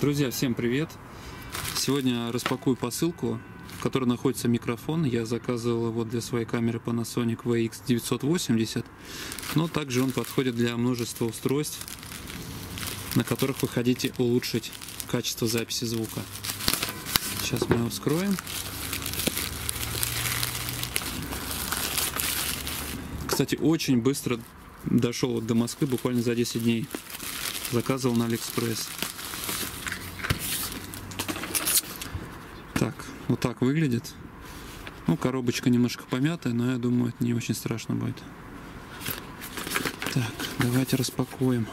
Друзья, всем привет! Сегодня распакую посылку, в которой находится микрофон. Я заказывал его для своей камеры Panasonic VX980, но также он подходит для множества устройств, на которых вы хотите улучшить качество записи звука. Сейчас мы его вскроем. Кстати, очень быстро дошел до Москвы, буквально за 10 дней. Заказывал на Алиэкспресс. Так, вот так выглядит. Ну, коробочка немножко помятая, но я думаю, это не очень страшно будет. Так, давайте распакуем.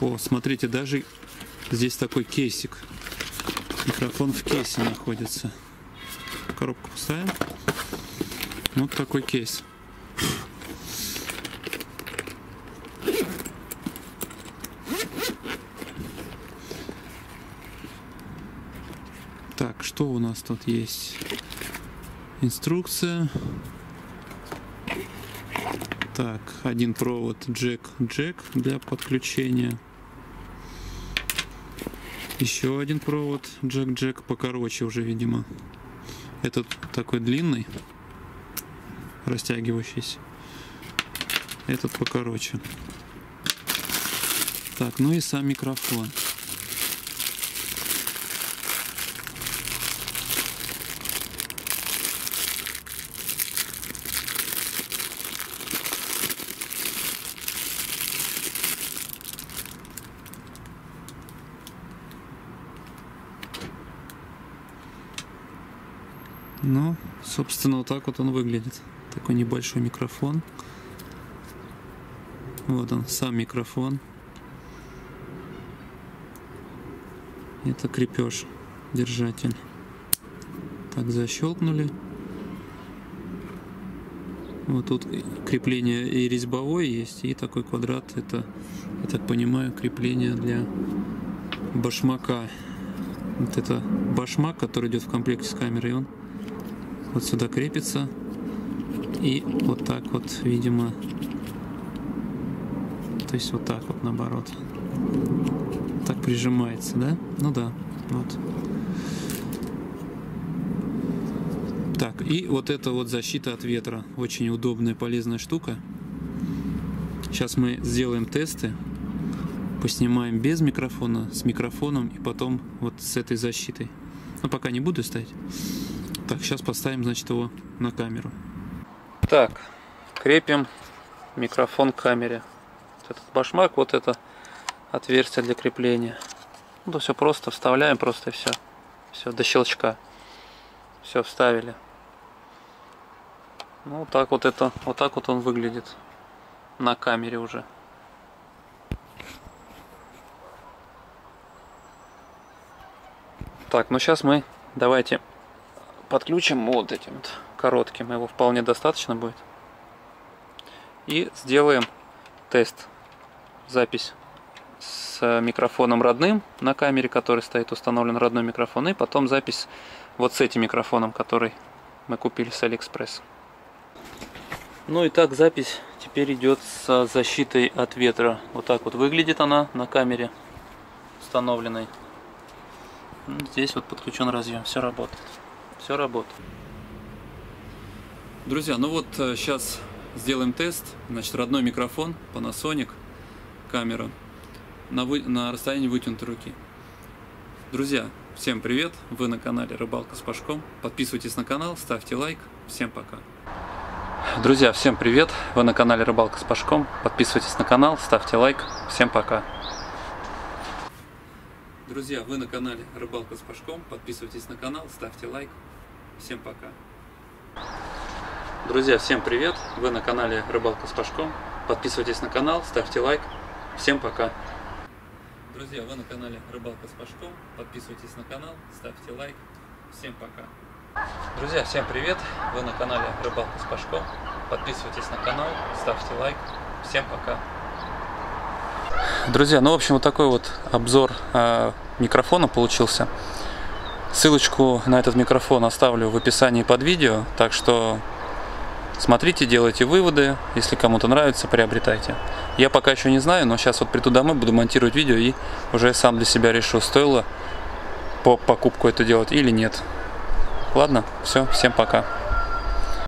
О, смотрите, даже здесь такой кейсик. Микрофон в кейсе находится. Коробку поставим. Вот такой кейс. Так, что у нас тут есть? Инструкция. Так, один провод джек-джек для подключения. Еще один провод джек-джек покороче уже, видимо. Этот такой длинный, растягивающийся. Этот покороче. Так, ну и сам микрофон. Ну, собственно, вот так вот он выглядит. Такой небольшой микрофон. Вот он, сам микрофон. Это крепеж, держатель. Так, защелкнули. Вот тут крепление и резьбовое есть, и такой квадрат. Это, я так понимаю, крепление для башмака. Вот это башмак, который идет в комплекте с камерой, он вот сюда крепится и вот так вот, видимо, то есть вот так вот наоборот. Так прижимается, да? Ну да, вот. Так, и вот это вот защита от ветра. Очень удобная, полезная штука. Сейчас мы сделаем тесты. Поснимаем без микрофона, с микрофоном и потом вот с этой защитой. Но пока не буду ставить. Так, сейчас поставим, значит, его на камеру. Так, крепим микрофон к камере. Вот этот башмак, вот это отверстие для крепления. Ну, то все просто вставляем, просто все. Все, до щелчка. Все, вставили. Ну, вот так вот это, вот так вот он выглядит на камере уже. Так, ну сейчас мы давайте подключим вот этим вот коротким, его вполне достаточно будет. И сделаем тест, запись с микрофоном родным на камере, который стоит установлен родной микрофон, и потом запись вот с этим микрофоном, который мы купили с Алиэкспресс. Ну и так запись теперь идет с защитой от ветра. Вот так вот выглядит она на камере установленной. Здесь вот подключен разъем, все работает все работает. Друзья, ну вот сейчас э, сделаем тест. Значит, родной микрофон Panasonic, камера на, вы... на расстоянии вытянутой руки. Друзья, всем привет! Вы на канале Рыбалка с Пашком. Подписывайтесь на канал, ставьте лайк. Всем пока! Друзья, всем привет! Вы на канале Рыбалка с Пашком. Подписывайтесь на канал, ставьте лайк. Всем пока! Друзья, вы на канале Рыбалка с Пашком. Подписывайтесь на канал, ставьте лайк. Всем пока. Друзья, всем привет! Вы на канале Рыбалка с Пашком. Подписывайтесь на канал, ставьте лайк. Всем пока. Друзья, вы на канале Рыбалка с Пашком. Подписывайтесь на канал, ставьте лайк. Всем пока. Друзья, всем привет! Вы на канале Рыбалка с Пашком. Подписывайтесь на канал, ставьте лайк. Всем пока. Друзья, ну в общем вот такой вот обзор э, микрофона получился. Ссылочку на этот микрофон оставлю в описании под видео, так что Смотрите, делайте выводы. Если кому-то нравится, приобретайте. Я пока еще не знаю, но сейчас вот приду домой, буду монтировать видео и уже сам для себя решу, стоило по покупку это делать или нет. Ладно, все, всем пока.